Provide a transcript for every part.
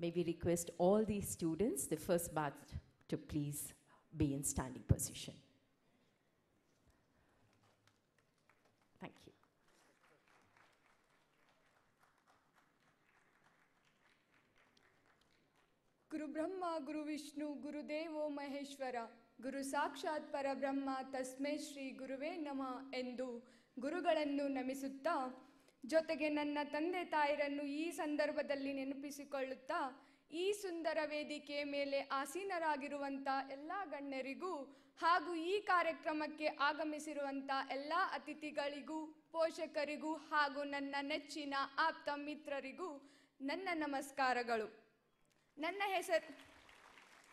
May we request all these students, the first batch, to please be in standing position. Thank you. Guru Brahma, ಗುರು ಬ್ರಹ್ಮ ಗುರು ವಿಷ್ಣು ಗುರುದೇವೋ ಮಹೇಶ್ವರ ಗುರು ಸಾಕ್ಷಾತ್ ಪರಬ್ರಹ್ಮ Shri Shri ಗುರುವೇ Endu, Guru ಗುರುಗಳನ್ನು ನಮಿಸುತ್ತಾ ಜೊತೆಗೆ ನನ್ನ ತಂದೆ ತಾಯರನ್ನು ಈ ಸಂದರ್ಭದಲ್ಲಿ ನೆನಪಿಸಿಕೊಳ್ಳುತ್ತಾ, ಈ ಸುಂದರ ವೇದಿಕೆ ಮೇಲೆ ಆಸೀನರಾಗಿರುವಂಥ ಎಲ್ಲ ಗಣ್ಯರಿಗೂ ಹಾಗೂ ಈ ಕಾರ್ಯಕ್ರಮಕ್ಕೆ ಆಗಮಿಸಿರುವಂಥ ಎಲ್ಲ ಅತಿಥಿಗಳಿಗೂ, ಪೋಷಕರಿಗೂ ಹಾಗೂ ನನ್ನ ನೆಚ್ಚಿನ ಆಪ್ತ ಮಿತ್ರರಿಗೂ ನನ್ನ ನಮಸ್ಕಾರಗಳು. ನನ್ನ ಹೆಸರು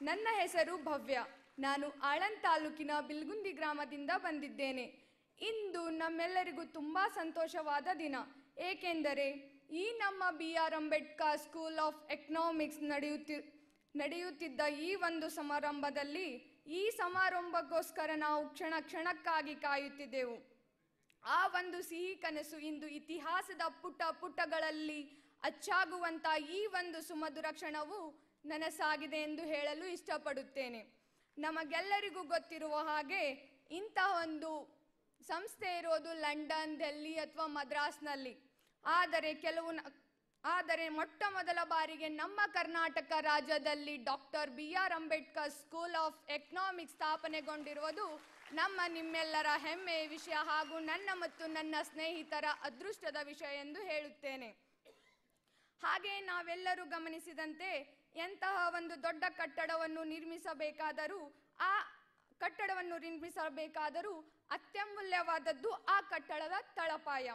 ನನ್ನ ಹೆಸರು ಭವ್ಯ. ನಾನು ಆಳಂದ್ ತಾಲೂಕಿನ ಬಿಲ್ಗುಂದಿ ಗ್ರಾಮದಿಂದ ಬಂದಿದ್ದೇನೆ. ಇಂದು ನಮ್ಮೆಲ್ಲರಿಗೂ ತುಂಬ ಸಂತೋಷವಾದ ದಿನ. ಏಕೆಂದರೆ ಈ ನಮ್ಮ B R Ambedkar school of economics ನಡೆಯುತ್ತಿ, ನಡೆಯುತ್ತಿದ್ದ ಈ ಒಂದು ಸಮಾರಂಭದಲ್ಲಿ ಈ ಸಮಾರಂಭಕ್ಕೋಸ್ಕರ ನಾವು ಕ್ಷಣ ಕ್ಷಣಕ್ಕಾಗಿ ಕಾಯುತ್ತಿದ್ದೆವು. ಆ ಒಂದು ಸಿಹಿ ಕನಸು ಇಂದು ಇತಿಹಾಸದ ಪುಟ ಪುಟಗಳಲ್ಲಿ ಅಚ್ಚಾಗುವಂತ ಈ ಒಂದು ಸುಮಧುರ ಕ್ಷಣವು ನನಸಾಗಿದೆ ಎಂದು ಹೇಳಲು ಇಷ್ಟಪಡುತ್ತೇನೆ. ನಮಗೆಲ್ಲರಿಗೂ ಗೊತ್ತಿರುವ ಹಾಗೆ ಇಂತಹ ಒಂದು ಸಂಸ್ಥೆ ಇರೋದು ಲಂಡನ್ ಡೆಲ್ಲಿ ಅಥವಾ ಮದ್ರಾಸ್ನಲ್ಲಿ. ಆದರೆ ಕೆಲವು ಆದರೆ ಮೊಟ್ಟ ಮೊದಲ ಬಾರಿಗೆ ನಮ್ಮ ಕರ್ನಾಟಕ ರಾಜ್ಯದಲ್ಲಿ doctor B R Ambedkar school of economics ಸ್ಥಾಪನೆಗೊಂಡಿರುವುದು ನಮ್ಮ ನಿಮ್ಮೆಲ್ಲರ ಹೆಮ್ಮೆಯ ವಿಷಯ ಹಾಗೂ ನನ್ನ ಮತ್ತು ನನ್ನ ಸ್ನೇಹಿತರ ಅದೃಷ್ಟದ ವಿಷಯ ಎಂದು ಹೇಳುತ್ತೇನೆ. ಹಾಗೆ ನಾವೆಲ್ಲರೂ ಗಮನಿಸಿದಂತೆ ಎಂತಹ ಒಂದು ದೊಡ್ಡ ಕಟ್ಟಡವನ್ನು ನಿರ್ಮಿಸಬೇಕಾದರೂ ಆ ಕಟ್ಟಡವನ್ನು ನಿರ್ಮಿಸಬೇಕಾದರೂ ಅತ್ಯಮೂಲ್ಯವಾದದ್ದು ಆ ಕಟ್ಟಡದ ತಳಪಾಯ.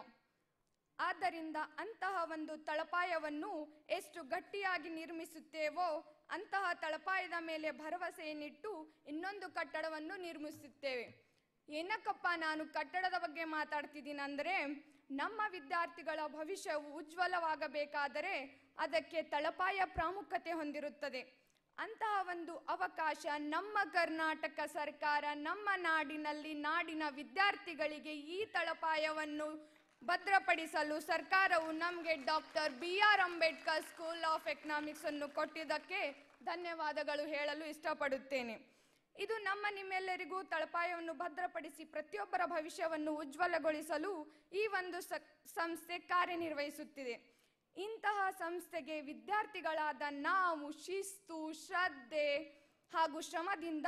ಆದ್ದರಿಂದ ಅಂತಹ ಒಂದು ತಳಪಾಯವನ್ನು ಎಷ್ಟು ಗಟ್ಟಿಯಾಗಿ ನಿರ್ಮಿಸುತ್ತೇವೋ ಅಂತಹ ತಳಪಾಯದ ಮೇಲೆ ಭರವಸೆಯನ್ನಿಟ್ಟು ಇನ್ನೊಂದು ಕಟ್ಟಡವನ್ನು ನಿರ್ಮಿಸುತ್ತೇವೆ. ಏನಕ್ಕಪ್ಪ ನಾನು ಕಟ್ಟಡದ ಬಗ್ಗೆ ಮಾತಾಡ್ತಿದ್ದೀನಿ ಅಂದರೆ, ನಮ್ಮ ವಿದ್ಯಾರ್ಥಿಗಳ ಭವಿಷ್ಯವು ಉಜ್ವಲವಾಗಬೇಕಾದರೆ ಅದಕ್ಕೆ ತಳಪಾಯ ಪ್ರಾಮುಖ್ಯತೆ ಹೊಂದಿರುತ್ತದೆ. ಅಂತಹ ಒಂದು ಅವಕಾಶ ನಮ್ಮ ಕರ್ನಾಟಕ ಸರ್ಕಾರ, ನಮ್ಮ ನಾಡಿನಲ್ಲಿ ನಾಡಿನ ವಿದ್ಯಾರ್ಥಿಗಳಿಗೆ ಈ ತಳಪಾಯವನ್ನು ಭದ್ರಪಡಿಸಲು ಸರ್ಕಾರವು ನಮಗೆ doctor B R Ambedkar school of economics ಅನ್ನು ಕೊಟ್ಟಿದ್ದಕ್ಕೆ ಧನ್ಯವಾದಗಳು ಹೇಳಲು ಇಷ್ಟಪಡುತ್ತೇನೆ. ಇದು ನಮ್ಮ ನಿಮ್ಮೆಲ್ಲರಿಗೂ ತಳಪಾಯವನ್ನು ಭದ್ರಪಡಿಸಿ ಪ್ರತಿಯೊಬ್ಬರ ಭವಿಷ್ಯವನ್ನು ಉಜ್ವಲಗೊಳಿಸಲು ಈ ಒಂದು ಸಂಸ್ಥೆ ಕಾರ್ಯನಿರ್ವಹಿಸುತ್ತಿದೆ. ಇಂತಹ ಸಂಸ್ಥೆಗೆ ವಿದ್ಯಾರ್ಥಿಗಳಾದ ನಾವು ಶಿಸ್ತು, ಶ್ರದ್ಧೆ ಹಾಗೂ ಶ್ರಮದಿಂದ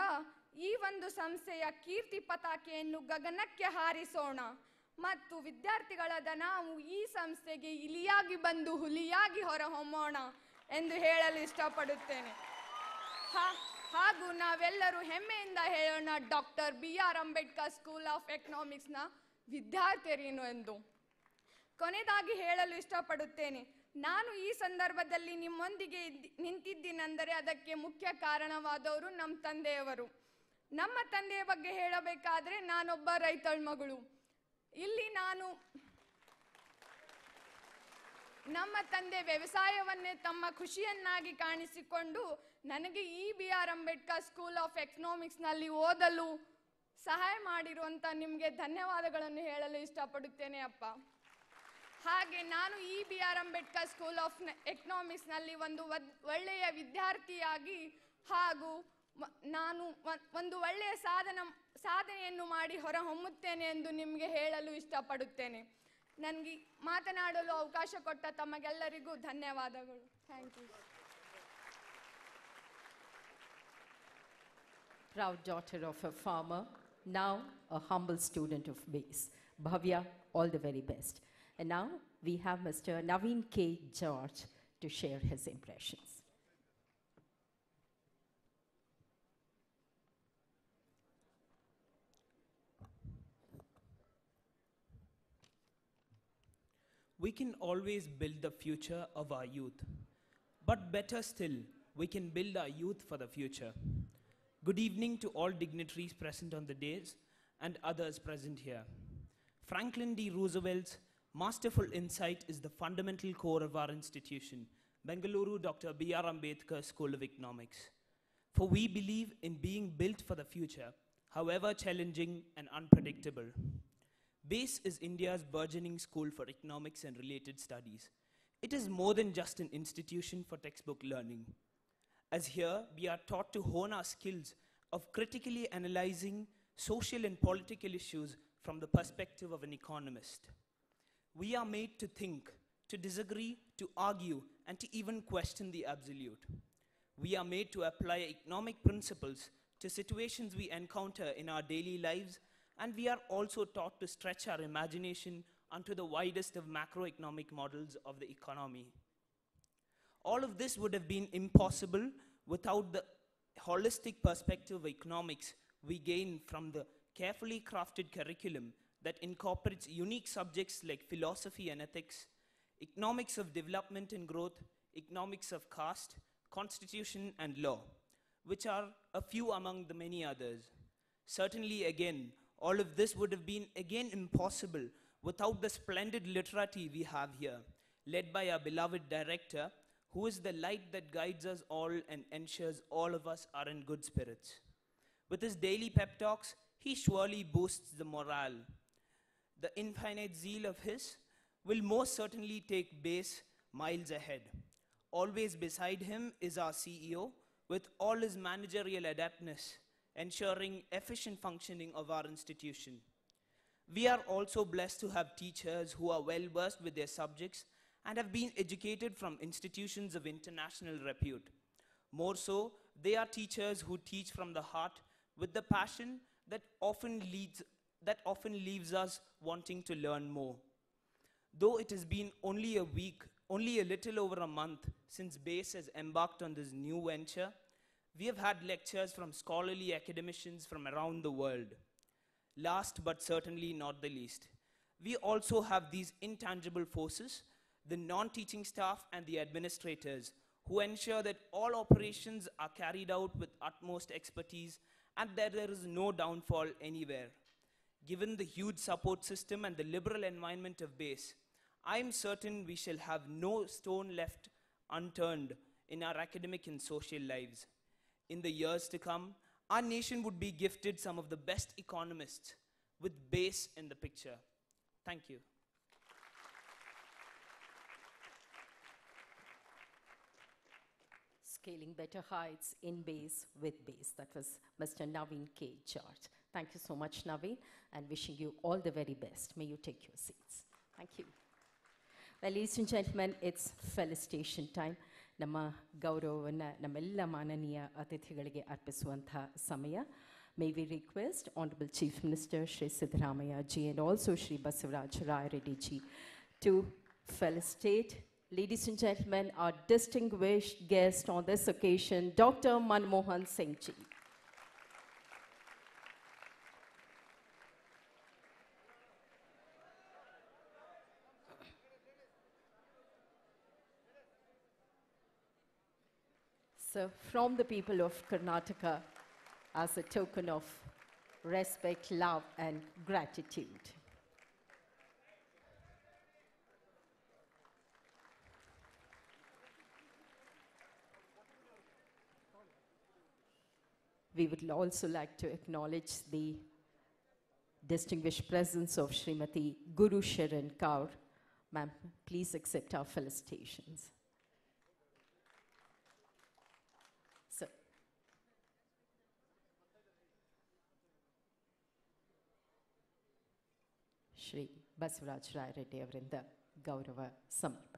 ಈ ಒಂದು ಸಂಸ್ಥೆಯ ಕೀರ್ತಿ ಪತಾಕೆಯನ್ನು ಗಗನಕ್ಕೆ ಹಾರಿಸೋಣ. ಮತ್ತು ವಿದ್ಯಾರ್ಥಿಗಳಾದ ನಾವು ಈ ಸಂಸ್ಥೆಗೆ ಇಲಿಯಾಗಿ ಬಂದು ಹುಲಿಯಾಗಿ ಹೊರಹೊಮ್ಮೋಣ ಎಂದು ಹೇಳಲು ಇಷ್ಟಪಡುತ್ತೇನೆ. ಹಾಗೂ ನಾವೆಲ್ಲರೂ ಹೆಮ್ಮೆಯಿಂದ ಹೇಳೋಣ doctor B R Ambedkar school of ಎಕನಾಮಿಕ್ಸ್ನ ವಿದ್ಯಾರ್ಥಿಯರೇನು ಎಂದು. ಕೊನೆಯದಾಗಿ ಹೇಳಲು ಇಷ್ಟಪಡುತ್ತೇನೆ, ನಾನು ಈ ಸಂದರ್ಭದಲ್ಲಿ ನಿಮ್ಮೊಂದಿಗೆ ನಿಂತಿದ್ದೀನೆಂದರೆ ಅದಕ್ಕೆ ಮುಖ್ಯ ಕಾರಣವಾದವರು ನಮ್ಮ ತಂದೆಯವರು. ನಮ್ಮ ತಂದೆಯ ಬಗ್ಗೆ ಹೇಳಬೇಕಾದ್ರೆ ನಾನೊಬ್ಬ ರೈತಳ ಮಗಳು. ಇಲ್ಲಿ ನಾನು ನಮ್ಮ ತಂದೆ ವ್ಯವಸಾಯವನ್ನೇ ತಮ್ಮ ಖುಷಿಯನ್ನಾಗಿ ಕಾಣಿಸಿಕೊಂಡು ನನಗೆ ಈ B R Ambedkar school of ಎಕನಾಮಿಕ್ಸ್ನಲ್ಲಿ ಓದಲು ಸಹಾಯ ಮಾಡಿರುವಂಥ ನಿಮಗೆ ಧನ್ಯವಾದಗಳನ್ನು ಹೇಳಲು ಇಷ್ಟಪಡುತ್ತೇನೆ ಅಪ್ಪ. ಹಾಗೆ ನಾನು ಈ B R Ambedkar school of ಎಕನಾಮಿಕ್ಸ್ನಲ್ಲಿ ಒಂದು ಒಳ್ಳೆಯ ವಿದ್ಯಾರ್ಥಿಯಾಗಿ ಹಾಗೂ ನಾನು ಒಂದು ಒಳ್ಳೆಯ ಸಾಧನ ಸಾಧನೆಯನ್ನು ಮಾಡಿ ಹೊರಹೊಮ್ಮುತ್ತೇನೆ ಎಂದು ನಿಮಗೆ ಹೇಳಲು ಇಷ್ಟಪಡುತ್ತೇನೆ ನನಗೆ ಮಾತನಾಡಲು ಅವಕಾಶ ಕೊಟ್ಟ ತಮಗೆಲ್ಲರಿಗೂ ಧನ್ಯವಾದಗಳು thank you Proud daughter of a farmer, now a humble student of base. Bhavya, all the very best. And now we have Mr. K K. George to share his impressions. We can always build the future of our youth. But better still, we can build our youth for the future. Good evening to all dignitaries present on the days and others present here. Franklin D. Roosevelt's masterful insight is the fundamental core of our institution, Bengaluru Dr. B.R. Ambedkar School of Economics. For we believe in being built for the future, however challenging and unpredictable. BASE is India's burgeoning school for economics and related studies. It is more than just an institution for textbook learning, as here we are taught to hone our skills of critically analyzing social and political issues from the perspective of an economist. We are made to think, to disagree, to argue, and to even question the absolute. We are made to apply economic principles to situations we encounter in our daily lives, and we are also taught to stretch our imagination onto the widest of macroeconomic models of the economy. All of this would have been impossible without the holistic perspective of economics we gain from the carefully crafted curriculum that incorporates unique subjects like philosophy and ethics, economics of development and growth, economics of caste, constitution, and law, which are a few among the many others. Certainly, again, all of this would have been again impossible without the splendid literati we have here, led by our beloved director, who is the light that guides us all and ensures all of us are in good spirits. With his daily pep talks, he surely boosts the morale. The infinite zeal of his will most certainly take BASE miles ahead. Always beside him is our CEO with all his managerial adeptness, ensuring efficient functioning of our institution. We are also blessed to have teachers who are well versed with their subjects and have been educated from institutions of international repute. More so, they are teachers who teach from the heart with the passion that often leads that often leaves us wanting to learn more. Though it has been only a week, only a little over a month since BASE has embarked on this new venture, we have had lectures from scholarly academicians from around the world. Last but certainly not the least, we also have these intangible forces, the non teaching staff and the administrators, who ensure that all operations are carried out with utmost expertise and that there is no downfall anywhere. Given the huge support system and the liberal environment of BASE, I am certain we shall have no stone left unturned in our academic and social lives. In the years to come, our nation would be gifted some of the best economists with BASE in the picture. Thank you. Scaling better heights in BASE with BASE. That was Mr. Naveen K. George. Thank you so much, Naveen, and wishing you all the very best. May you take your seats. Thank you. Well, ladies and gentlemen, it's felicitation time. ನಮ್ಮ ಗೌರವವನ್ನು ನಮ್ಮೆಲ್ಲ ಮಾನನೀಯ ಅತಿಥಿಗಳಿಗೆ ಅರ್ಪಿಸುವಂಥ May we request Honorable Chief Minister Shri Siddaramaiah ji and also Shri Basavaraj Rai Reddy ji to felicitate, ladies and gentlemen, our distinguished guest on this occasion, Dr. Manmohan Singh ji. So, from the people of Karnataka, as a token of respect, love, and gratitude. We would also like to acknowledge the distinguished presence of Srimati Guru Sharan Kaur. Ma'am, please accept our felicitations. So, Shri Basavaraj Rayareddy ಅವರಿಂದ ಗೌರವ ಸಮರ್ಪಣೆ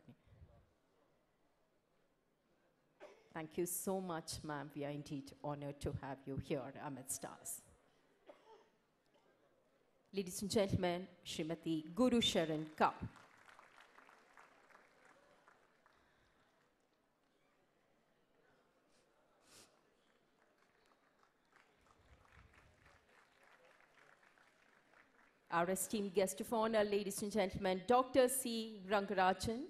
Thank you so much, ma'am. We are indeed honored to have you here amidst us. Ladies and gentlemen, Srimati Guru Sharan Kaur. Our esteemed guest of honor, ladies and gentlemen, Dr. C. Rangarajan,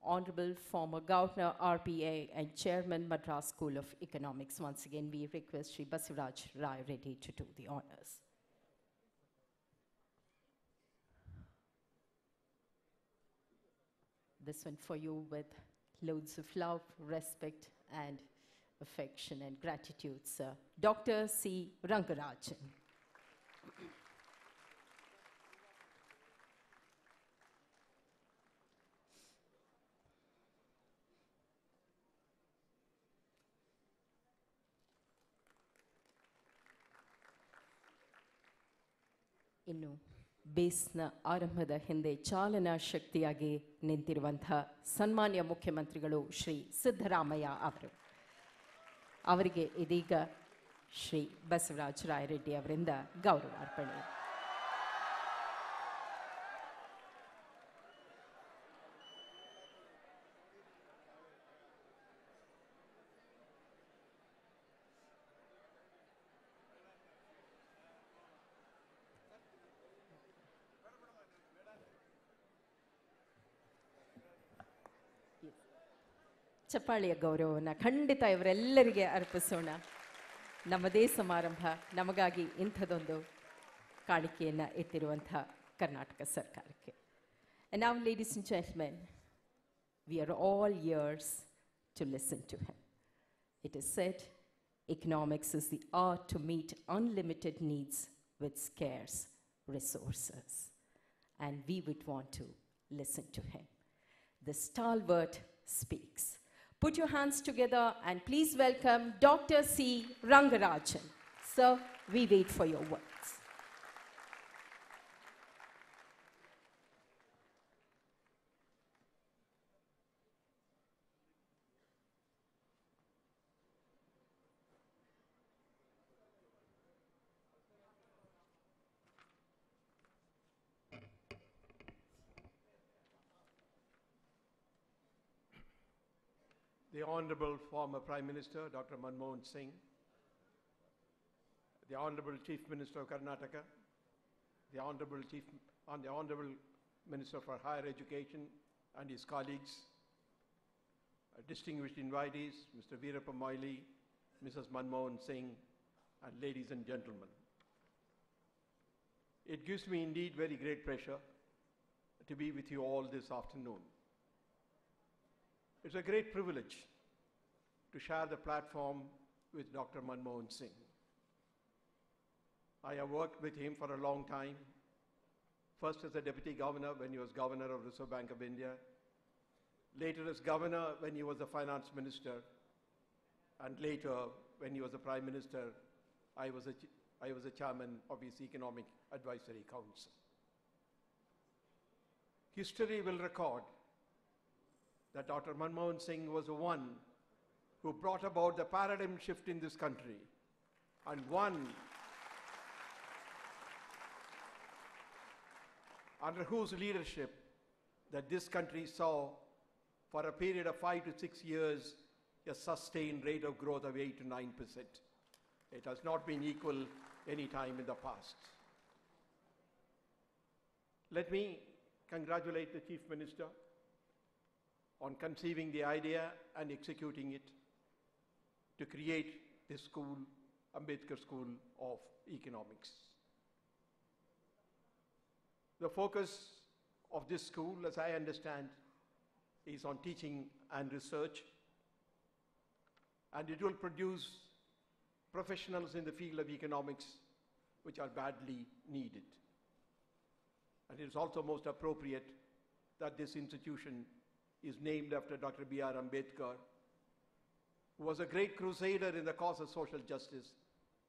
Honorable former Governor, RBI, and Chairman, Madras School of Economics. Once again, we request Sri Basavaraj Rai Reddy to do the honors. This one for you with loads of love, respect, and affection and gratitude, sir. Dr. C. Rangarajan. ಇನ್ನು ಬೇಸ್ನ ಆರಂಭದ ಹಿಂದೆ ಚಾಲನಾ ಶಕ್ತಿಯಾಗಿ ನಿಂತಿರುವಂತಹ ಸನ್ಮಾನ್ಯ ಮುಖ್ಯಮಂತ್ರಿಗಳು ಶ್ರೀ ಸಿದ್ದರಾಮಯ್ಯ ಅವರು. ಅವರಿಗೆ ಇದೀಗ ಶ್ರೀ ಬಸವರಾಜ ರಾಯರೆಡ್ಡಿ ಅವರಿಂದ ಗೌರವಾರ್ಪಣೆ ಚಪ್ಪಾಳಿಯ ಗೌರವವನ್ನು ಖಂಡಿತ ಇವರೆಲ್ಲರಿಗೆ ಅರ್ಪಿಸೋಣ ನಮ್ಮದೇ ಸಮಾರಂಭ ನಮಗಾಗಿ ಇಂಥದೊಂದು ಕಾಣಿಕೆಯನ್ನು ಎತ್ತಿರುವಂಥ ಕರ್ನಾಟಕ ಸರ್ಕಾರಕ್ಕೆ ನಾವು ladies and gentlemen we are all ears to listen to him. It is said economics is the art to meet unlimited needs with scarce resources. And we would want to listen to him. The stalwart speaks. Put your hands together and please welcome Dr. C. Rangarajan. Sir, we wait for your words. The Honorable former Prime Minister, Dr. Manmohan Singh, the Honorable Chief Minister of Karnataka, the Honorable Chief, the Honorable Minister for Higher Education and his colleagues, uh, distinguished invitees, Mr. Veerappa Moily, Mrs. Manmohan Singh, and ladies and gentlemen. It gives me indeed very great pleasure to be with you all this afternoon. It's a great privilege to share the platform with Dr. Manmohan Singh. I have worked with him for a long time, first as a deputy governor when he was governor of Reserve Bank of India, later as governor when he was the finance minister, and later when he was the prime minister, I was a, I was a chairman of his economic advisory council. History will record that Dr. Manmohan Singh was the one who brought about the paradigm shift in this country and one under whose leadership that this country saw for a period of five to six years a sustained rate of growth of 8 to 9 percent. It has not been equal any time in the past. Let me congratulate the Chief Minister on conceiving the idea and executing it to create this school, Ambedkar School of Economics. The focus of this school, as I understand, is on teaching and research, and it will produce professionals in the field of economics which are badly needed. And it is also most appropriate that this institution is named after Dr. B.R. Ambedkar, who was a great crusader in the cause of social justice,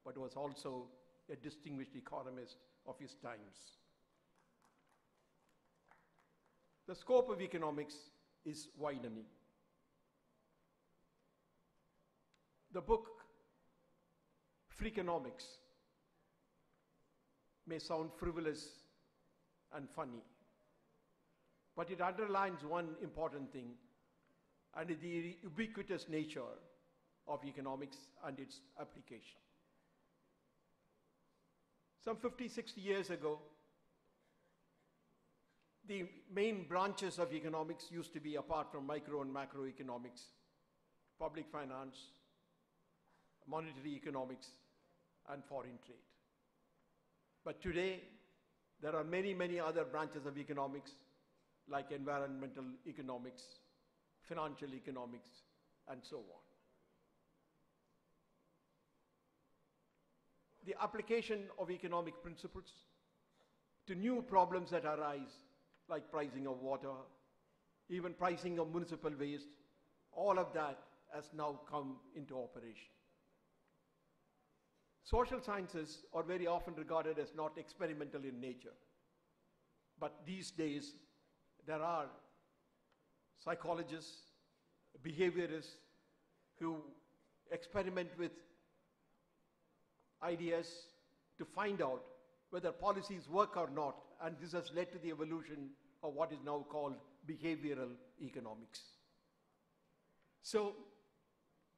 but was also a distinguished economist of his times. The scope of economics is widening. The book Freakonomics may sound frivolous and funny, but it underlines one important thing, and the ubiquitous nature of economics and its application. Some 50, 60 years ago, the main branches of economics used to be, apart from micro and macroeconomics, public finance, monetary economics, and foreign trade. But today, there are many, many other branches of economics, like environmental economics, financial economics, and so on. The application of economic principles to new problems that arise, like pricing of water, even pricing of municipal waste, all of that has now come into operation. Social sciences are very often regarded as not experimental in nature. But these days, there are psychologists, behaviorists who experiment with ideas to find out whether policies work or not, and this has led to the evolution of what is now called behavioral economics. So,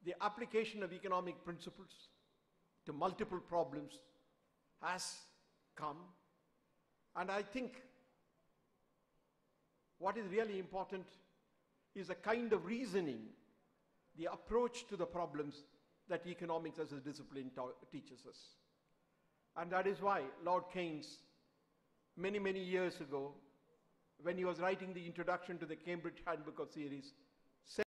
the application of economic principles to multiple problems has come, and I think what is really important is a kind of reasoning, the approach to the problems that economics as a discipline teaches us. And that is why Lord Keynes, many, many years ago, when he was writing the introduction to the Cambridge Handbook of Theories,